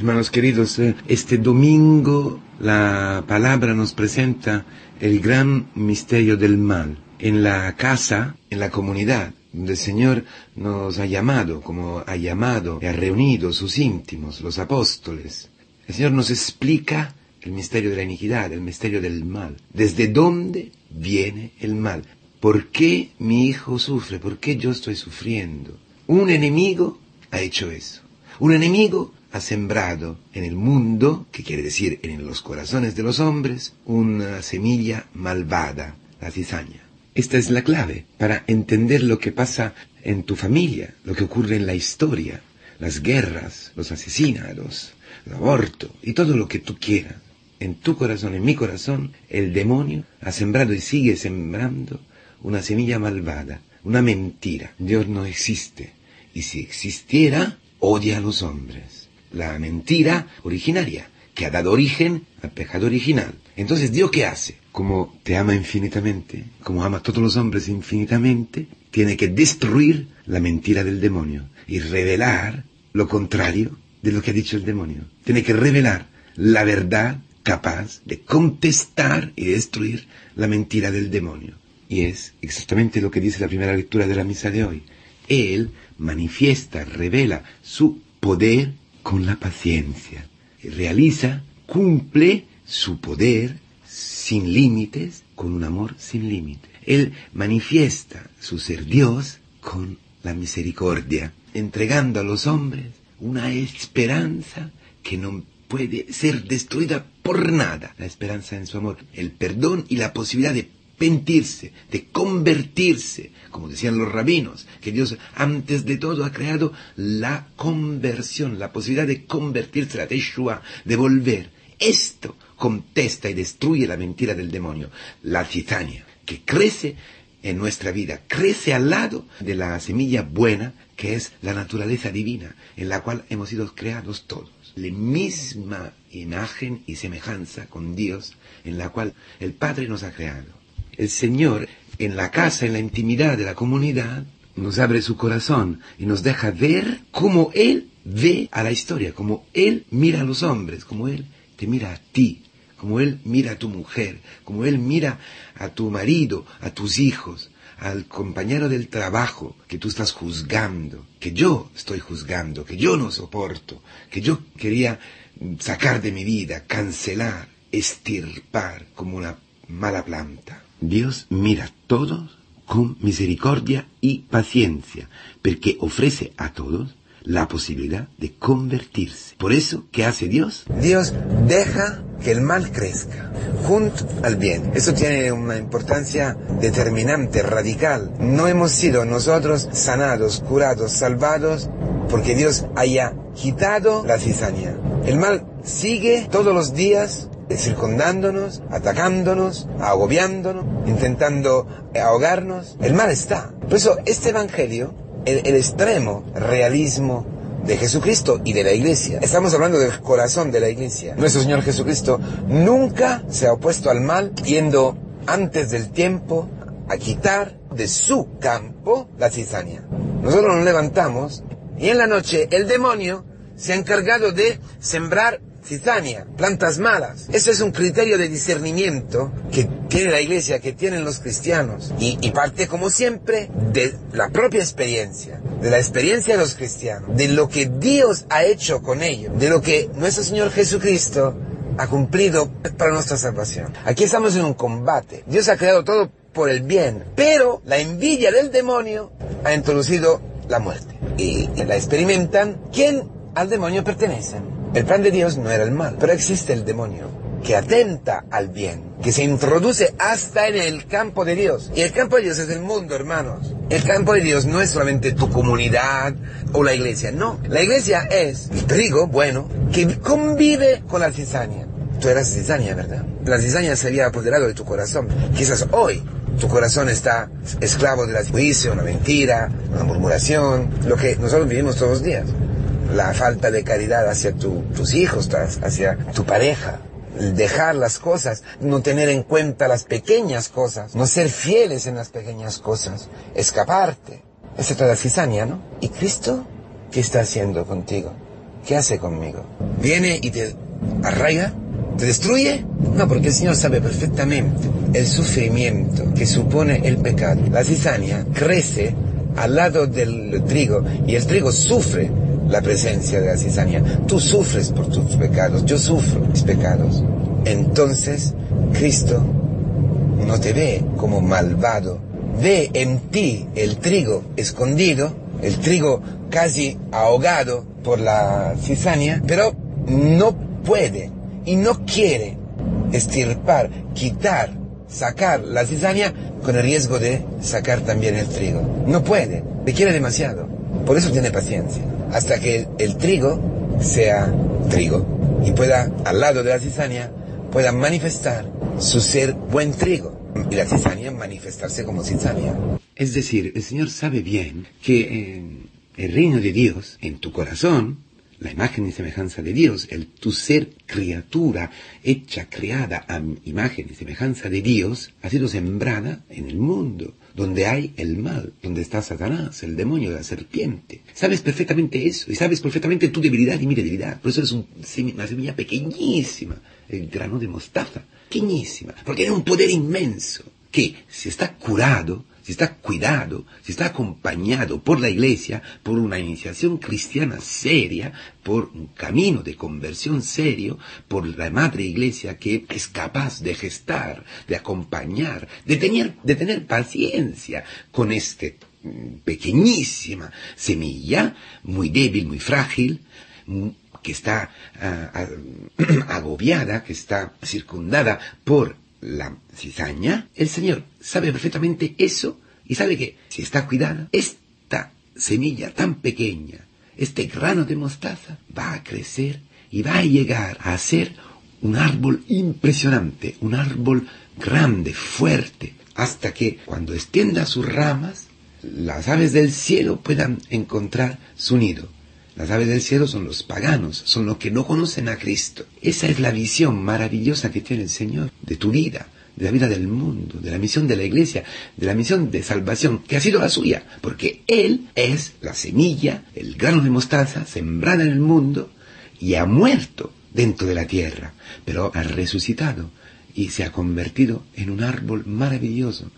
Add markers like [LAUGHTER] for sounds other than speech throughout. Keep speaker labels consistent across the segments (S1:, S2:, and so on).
S1: Hermanos queridos, eh, este domingo la palabra nos presenta el gran misterio del mal. En la casa, en la comunidad, donde el Señor nos ha llamado, como ha llamado y ha reunido sus íntimos, los apóstoles. El Señor nos explica el misterio de la iniquidad, el misterio del mal. ¿Desde dónde viene el mal? ¿Por qué mi hijo sufre? ¿Por qué yo estoy sufriendo? Un enemigo ha hecho eso. Un enemigo ha sembrado en el mundo, que quiere decir en los corazones de los hombres, una semilla malvada, la cizaña. Esta es la clave para entender lo que pasa en tu familia, lo que ocurre en la historia, las guerras, los asesinatos, el aborto y todo lo que tú quieras. En tu corazón, en mi corazón, el demonio ha sembrado y sigue sembrando una semilla malvada, una mentira. Dios no existe. Y si existiera, odia a los hombres. La mentira originaria, que ha dado origen al pecado original. Entonces, ¿Dios qué hace? Como te ama infinitamente, como ama a todos los hombres infinitamente, tiene que destruir la mentira del demonio y revelar lo contrario de lo que ha dicho el demonio. Tiene que revelar la verdad capaz de contestar y destruir la mentira del demonio. Y es exactamente lo que dice la primera lectura de la misa de hoy. Él manifiesta, revela su poder con la paciencia. Realiza, cumple su poder sin límites, con un amor sin límites. Él manifiesta su ser Dios con la misericordia, entregando a los hombres una esperanza que no puede ser destruida por nada. La esperanza en su amor, el perdón y la posibilidad de de convertirse, como decían los rabinos, que Dios antes de todo ha creado la conversión, la posibilidad de convertirse, la Teshua, de volver. Esto contesta y destruye la mentira del demonio, la cizaña, que crece en nuestra vida, crece al lado de la semilla buena que es la naturaleza divina, en la cual hemos sido creados todos. La misma imagen y semejanza con Dios en la cual el Padre nos ha creado el Señor en la casa, en la intimidad de la comunidad, nos abre su corazón y nos deja ver cómo Él ve a la historia, como Él mira a los hombres, como Él te mira a ti, como Él mira a tu mujer, como Él mira a tu marido, a tus hijos, al compañero del trabajo que tú estás juzgando, que yo estoy juzgando, que yo no soporto, que yo quería sacar de mi vida, cancelar, estirpar como una mala planta. Dios mira todos con misericordia y paciencia, porque ofrece a todos la posibilidad de convertirse. Por eso, ¿qué hace Dios? Dios deja que el mal crezca junto al bien. Eso tiene una importancia determinante, radical. No hemos sido nosotros sanados, curados, salvados porque Dios haya quitado la cizaña. El mal sigue todos los días circundándonos, atacándonos, agobiándonos, intentando ahogarnos. El mal está. Por eso este Evangelio, el, el extremo realismo de Jesucristo y de la iglesia. Estamos hablando del corazón de la iglesia. Nuestro Señor Jesucristo nunca se ha opuesto al mal yendo antes del tiempo a quitar de su campo la cizaña. Nosotros nos levantamos y en la noche el demonio se ha encargado de sembrar cizaña, plantas malas. Ese es un criterio de discernimiento que tiene la iglesia, que tienen los cristianos. Y, y, parte, como siempre, de la propia experiencia, de la experiencia de los cristianos, de lo que Dios ha hecho con ellos, de lo que nuestro Señor Jesucristo ha cumplido para nuestra salvación. Aquí estamos en un combate. Dios ha creado todo por el bien, pero la envidia del demonio ha introducido la muerte. Y la experimentan. ¿Quién al demonio pertenecen? El plan de Dios no era el mal, pero existe el demonio que atenta al bien, que se introduce hasta en el campo de Dios. Y el campo de Dios es el mundo, hermanos. El campo de Dios no es solamente tu comunidad o la iglesia, no. La iglesia es el trigo bueno que convive con la cizaña. Tú eras cizaña, ¿verdad? La cizaña se había apoderado de tu corazón. Quizás hoy tu corazón está esclavo de la juicio, una mentira, una murmuración, lo que nosotros vivimos todos los días la falta de caridad hacia tus hijos, hacia tu pareja, dejar las cosas, no tener en cuenta las pequeñas cosas, no ser fieles en las pequeñas cosas, escaparte. Esa es toda cizaña, ¿no? ¿Y Cristo qué está haciendo contigo? ¿qué hace conmigo? ¿Viene y te arraiga? ¿Te destruye? No, porque el Señor sabe perfectamente el sufrimiento que supone el pecado. La cizaña crece al lado del trigo y el trigo sufre la presencia de la cizaña. Tú sufres por tus pecados, yo sufro mis pecados. Entonces, Cristo no te ve como malvado, ve en ti el trigo escondido, el trigo casi ahogado por la cizaña, pero no puede y no quiere estirpar, quitar, sacar la cizaña con el riesgo de sacar también el trigo. No puede, le quiere demasiado. Por eso tiene paciencia. Hasta que el, trigo sea trigo y pueda, al lado de la cizaña, pueda manifestar su ser buen trigo y la cizaña manifestarse como cizaña. Es decir, el Señor sabe bien que en el reino de Dios, en tu corazón, la imagen y semejanza de Dios, el tu ser criatura hecha, creada a imagen y semejanza de Dios, ha sido sembrada en el mundo, donde hay el mal, donde está Satanás, el demonio, la serpiente. Sabes perfectamente eso y sabes perfectamente tu debilidad y mi debilidad. Por eso es una semilla pequeñísima, el grano de mostaza, pequeñísima, porque tiene un poder inmenso que si está curado, si está cuidado, si está acompañado por la iglesia, por una iniciación cristiana seria, por un camino de conversión serio, por la madre iglesia que es capaz de gestar, de acompañar, de tener, de tener paciencia con este mm, pequeñísima semilla, muy débil, muy frágil, mm, que está ah, ah, [CLEARS THROAT] agobiada, que está circundada por la cizaña, el Señor sabe perfectamente eso y sabe que si está cuidada, esta semilla tan pequeña, este grano de mostaza, va a crecer y va a llegar a ser un árbol impresionante, un árbol grande, fuerte, hasta que cuando extienda sus ramas, las aves del cielo puedan encontrar su nido. Las aves del cielo son los paganos, son los que no conocen a Cristo. Esa es la visión maravillosa que tiene el Señor de tu vida, de la vida del mundo, de la misión de la iglesia, de la misión de salvación, que ha sido la suya, porque Él es la semilla, el grano de mostaza sembrada en el mundo y ha muerto dentro de la tierra, pero ha resucitado y se ha convertido en un árbol maravilloso.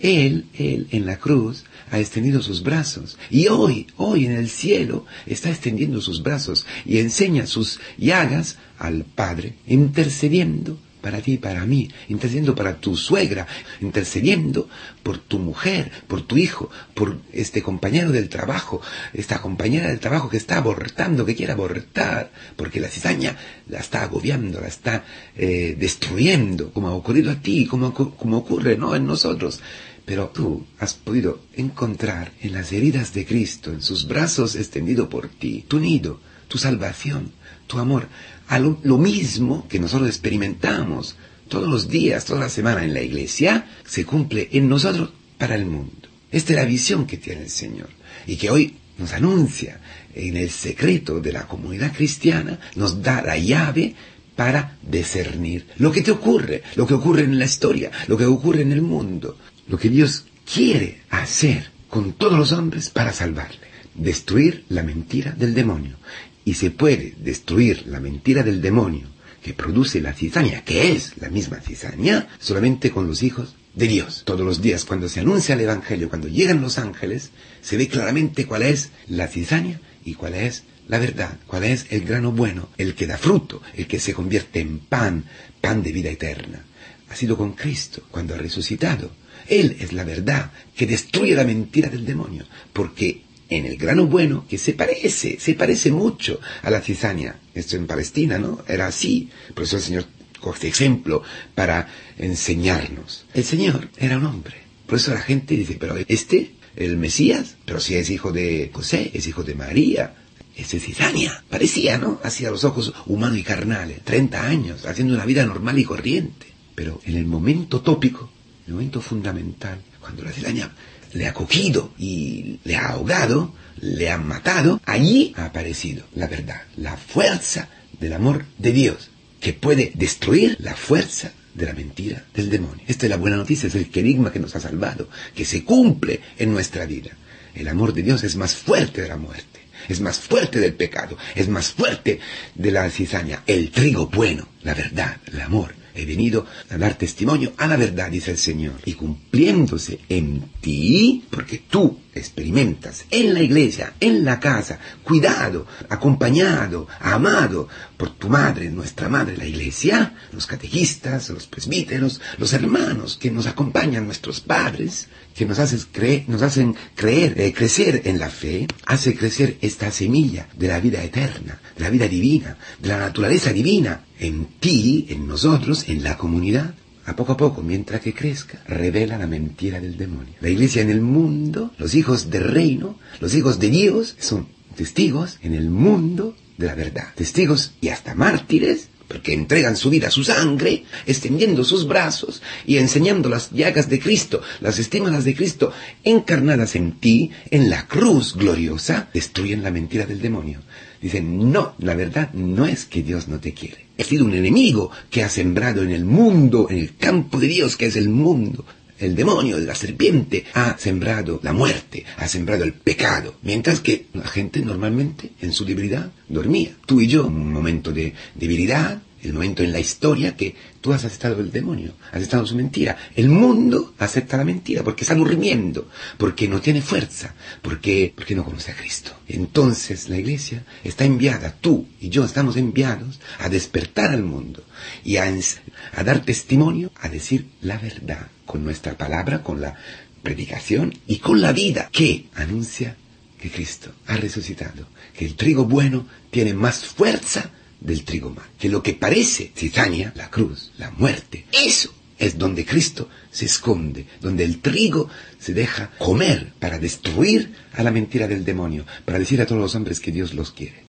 S1: Él, Él en la cruz ha extendido sus brazos y hoy, hoy en el cielo está extendiendo sus brazos y enseña sus llagas al Padre, intercediendo para ti y para mí, intercediendo para tu suegra, intercediendo por tu mujer, por tu hijo, por este compañero del trabajo, esta compañera del trabajo que está abortando, que quiere abortar, porque la cizaña la está agobiando, la está eh, destruyendo, como ha ocurrido a ti, como, como ocurre ¿no? en nosotros. Pero tú has podido encontrar en las heridas de Cristo, en sus brazos extendido por ti, tu nido, tu salvación, tu amor, a lo, mismo que nosotros experimentamos todos los días, toda la semana en la iglesia, se cumple en nosotros para el mundo. Esta es la visión que tiene el Señor y que hoy nos anuncia en el secreto de la comunidad cristiana, nos da la llave para discernir lo que te ocurre, lo que ocurre en la historia, lo que ocurre en el mundo, lo que Dios quiere hacer con todos los hombres para salvarle, destruir la mentira del demonio y se puede destruir la mentira del demonio que produce la cizaña, que es la misma cizaña, solamente con los hijos de Dios. Todos los días cuando se anuncia el Evangelio, cuando llegan los ángeles, se ve claramente cuál es la cizaña y cuál es la verdad, cuál es el grano bueno, el que da fruto, el que se convierte en pan, pan de vida eterna. Ha sido con Cristo cuando ha resucitado. Él es la verdad que destruye la mentira del demonio, porque en el grano bueno, que se parece, se parece mucho a la cizaña. Esto en Palestina, ¿no? Era así. Por eso el Señor coge ejemplo para enseñarnos. El Señor era un hombre. Por eso la gente dice, pero este, el Mesías, pero si es hijo de José, es hijo de María, es cizaña. Parecía, ¿no? Hacía los ojos humanos y carnales. 30 años, haciendo una vida normal y corriente. Pero en el momento tópico, el momento fundamental, cuando la cizaña le ha cogido y le ha ahogado, le ha matado, allí ha aparecido la verdad, la fuerza del amor de Dios, que puede destruir la fuerza de la mentira del demonio. Esta es la buena noticia, es el querigma que nos ha salvado, que se cumple en nuestra vida. El amor de Dios es más fuerte de la muerte. Es más fuerte del pecado, es más fuerte de la cizaña. El trigo bueno, la verdad, el amor, He venido a dar testimonio a la verdad, dice el Señor, y cumpliéndose en ti, porque tú experimentas en la iglesia, en la casa, cuidado, acompañado, amado por tu madre, nuestra madre, la iglesia, los catequistas, los presbíteros, los hermanos que nos acompañan, nuestros padres, que nos, hacen creer, nos hacen creer, eh, crecer en la fe, hace crecer esta semilla de la vida eterna, de la vida divina, de la naturaleza divina, en ti, en nosotros, en la comunidad, a poco a poco, mientras que crezca, revela la mentira del demonio. La iglesia en el mundo, los hijos del reino, los hijos de Dios, son testigos en el mundo de la verdad. Testigos y hasta mártires, porque entregan su vida, su sangre, extendiendo sus brazos y enseñando las llagas de Cristo, las estímulas de Cristo encarnadas en ti, en la cruz gloriosa, destruyen la mentira del demonio. Dicen, no, la verdad no es que Dios no te quiere. Ha sido un enemigo que ha sembrado en el mundo, en el campo de Dios que es el mundo. El demonio, la serpiente, ha sembrado la muerte, ha sembrado el pecado. Mientras que la gente normalmente, en su debilidad, dormía. Tú y yo, un momento de debilidad, el momento en la historia que tú has aceptado el demonio, has aceptado su mentira. El mundo acepta la mentira porque está durmiendo, porque no tiene fuerza, porque, porque no conoce a Cristo. Entonces la iglesia está enviada, tú y yo estamos enviados a despertar al mundo y a, a dar testimonio, a decir la verdad con nuestra palabra, con la predicación y con la vida que anuncia que Cristo ha resucitado, que el trigo bueno tiene más fuerza del trigo mal. Que lo que parece cizaña, la cruz, la muerte, eso es donde Cristo se esconde, donde el trigo se deja comer para destruir a la mentira del demonio, para decir a todos los hombres que Dios los quiere.